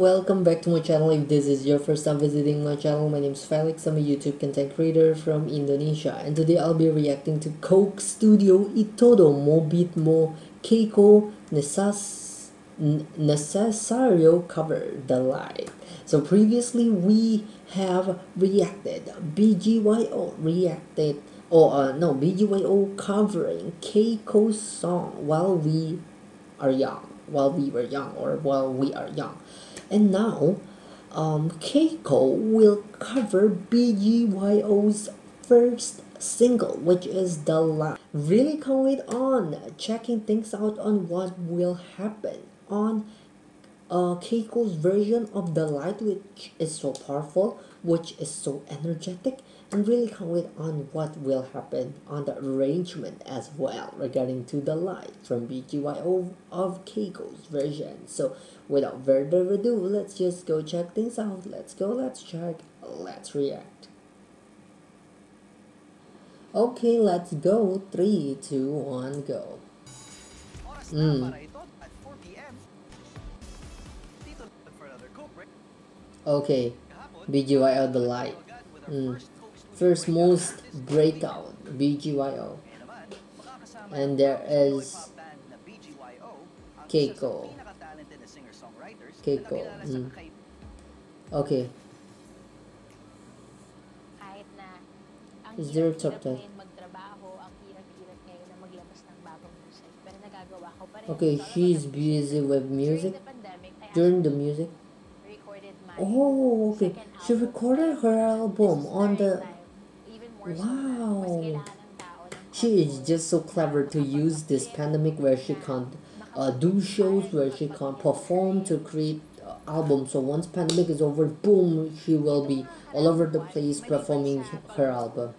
Welcome back to my channel. If this is your first time visiting my channel, my name is Felix. I'm a YouTube content creator from Indonesia. And today I'll be reacting to Coke Studio Itodo Mo Beat Mo Keiko Necess Necesario cover The Light. So previously we have reacted, BGYO reacted, or uh, no, BGYO covering Keiko's song While We Are Young while we were young or while we are young. And now, um, Keiko will cover BGYO's first single, which is The Light. Really wait on checking things out on what will happen on uh, Keiko's version of The Light, which is so powerful, which is so energetic, and really can't wait on what will happen on the arrangement as well regarding to The Light from BGYO of Keiko's version. So without further ado, let's just go check things out. Let's go, let's check, let's react. Okay, let's go. Three, two, one, go. Mm. Okay, BGYO The Light. Mm. First most breakout, BGYO. And there is Keiko. Keiko. Mm. Okay. Is there a top Okay, she's busy with music. During the music. Oh, okay. She recorded her album on the. Wow. She is just so clever to use this pandemic where she can't uh, do shows, where she can't perform to create uh, albums. So once pandemic is over, boom, she will be all over the place performing her album.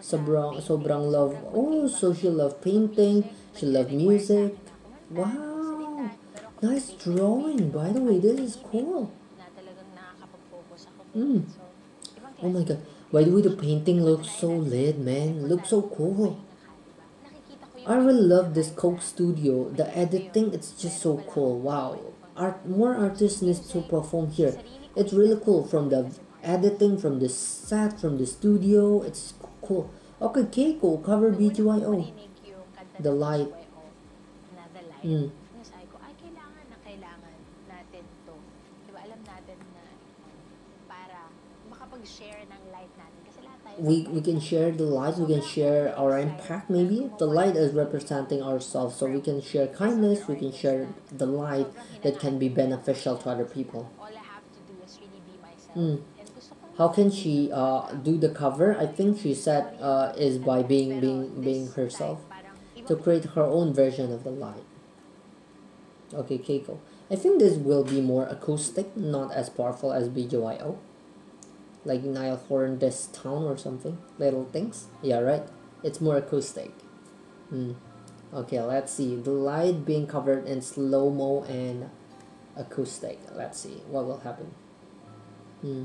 Sobrang, sobrang love. Oh, so she love painting. She love music. Wow. Nice drawing, by the way. This is cool. Mm. Oh my god. Why way, the painting looks so lit, man. Looks so cool. I really love this Coke Studio. The editing, it's just so cool. Wow. Art, more artists need to perform here. It's really cool from the editing, from the set, from the studio. It's cool. Okay, Keiko, cover BGYO. The light. Mm. We, we can share the light, we can share our impact maybe. The light is representing ourselves, so we can share kindness, we can share the light that can be beneficial to other people. Mm. How can she uh, do the cover? I think she said uh, is by being being being herself to create her own version of the light. Okay, Keiko. I think this will be more acoustic, not as powerful as BGYO like Niall Horan this town or something little things. Yeah right. It's more acoustic. Hmm. okay let's see. The light being covered in slow-mo and acoustic. Let's see what will happen. Hmm.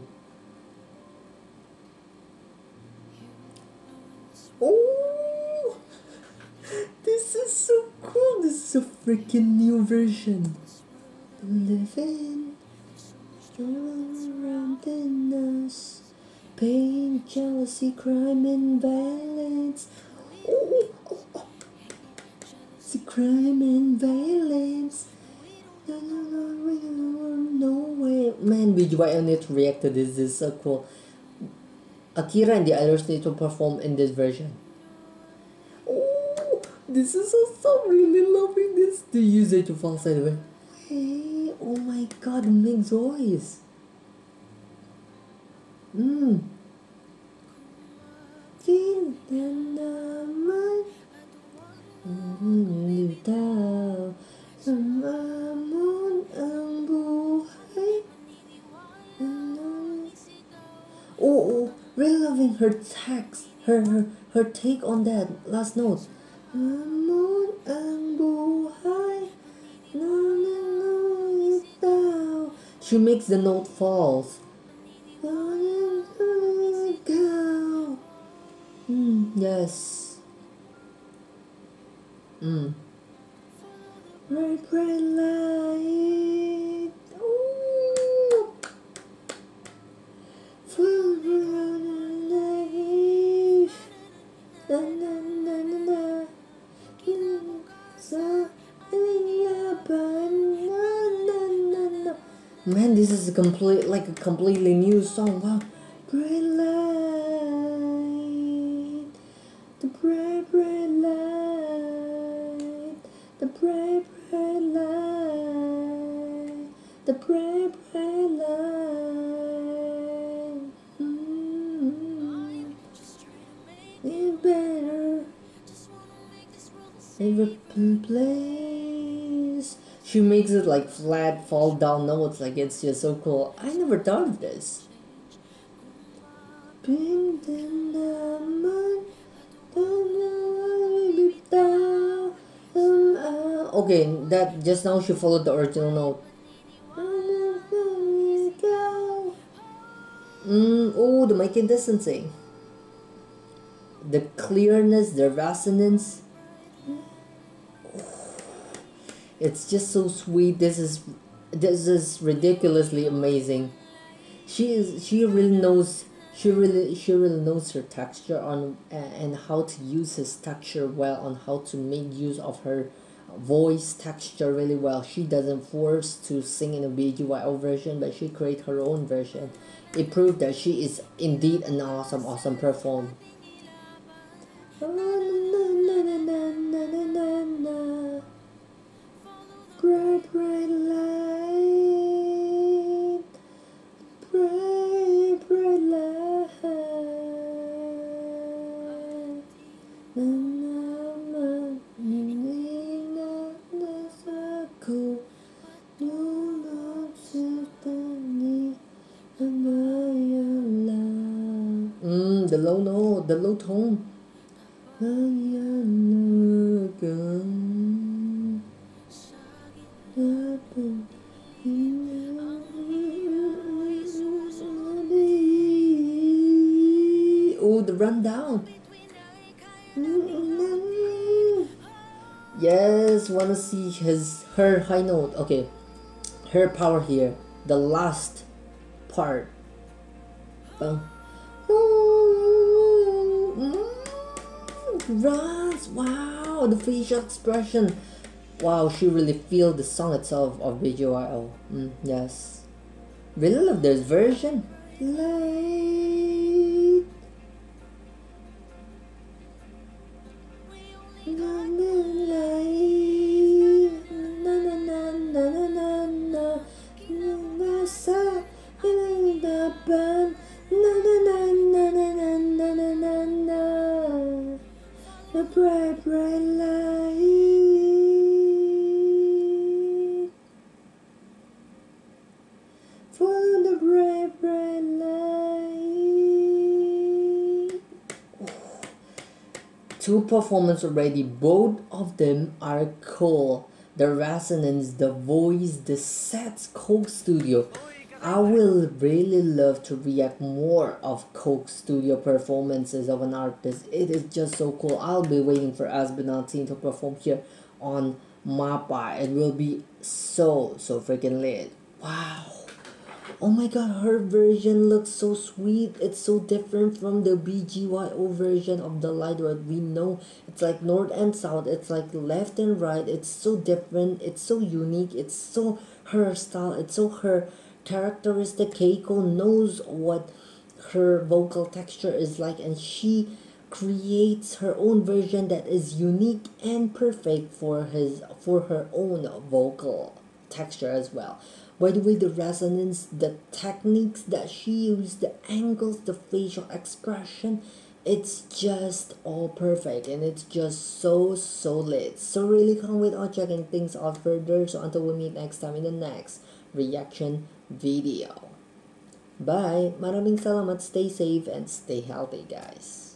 oh this is so cool. This is a freaking new version. Living. Around in. Pain, jealousy, crime, and violence. Oh, oh, oh. See, crime and violence. No, no, no, no no way. Man, BGY to react to this. Is so cool. Akira and the others need to perform in this version. Oh, this is awesome. Really loving this. You use it to fall sideways? Hey, oh my god, voice. Mm. Buhay Oh, oh, really loving her text, her, her, her take on that last note. She makes the note false. Yes. Mm. bright, bright light. Ooh. Full blown life. Na na na na na. Man, this is a complete like a completely new song. Wow, bright light, the bright bright light, the bright bright light. Mm. It better never place. She makes it like flat, fall down notes. Like it's just so cool. I never thought of this. Bring down, uh, Okay, that just now she followed the original note. Mm, oh, the mic and distancing. The clearness, the resonance. It's just so sweet. This is this is ridiculously amazing. She is she really knows she really she really knows her texture on and how to use his texture well on how to make use of her voice texture really well. She doesn't force to sing in a BGYO version, but she create her own version. It proved that she is indeed an awesome, awesome performer. 그 the low note, the low tone Oh, the rundown. Mm. Yes, wanna see his her high note. Okay, her power here. The last part. Bang. Runs. Wow, the facial expression. Wow, she really feel the song itself of BGYO. Mm, yes. Really love this version. Light. Bright, bright light. Two performance already. Both of them are cool. The resonance, the voice, the sets, Coke Studio. I will really love to react more of Coke Studio performances of an artist. It is just so cool. I'll be waiting for Asbinatin to perform here on Mappa. It will be so so freaking lit. Wow. Oh my god, her version looks so sweet. It's so different from the BGYO version of the light what we know. It's like north and south. It's like left and right. It's so different. It's so unique. It's so her style. It's so her characteristic. Keiko knows what her vocal texture is like and she creates her own version that is unique and perfect for his for her own vocal texture as well by the way the resonance the techniques that she used the angles the facial expression? It's just all perfect and it's just so so lit. So really can't wait on checking things out further. So until we meet next time in the next reaction video. Bye. Maraming salamat. Stay safe and stay healthy guys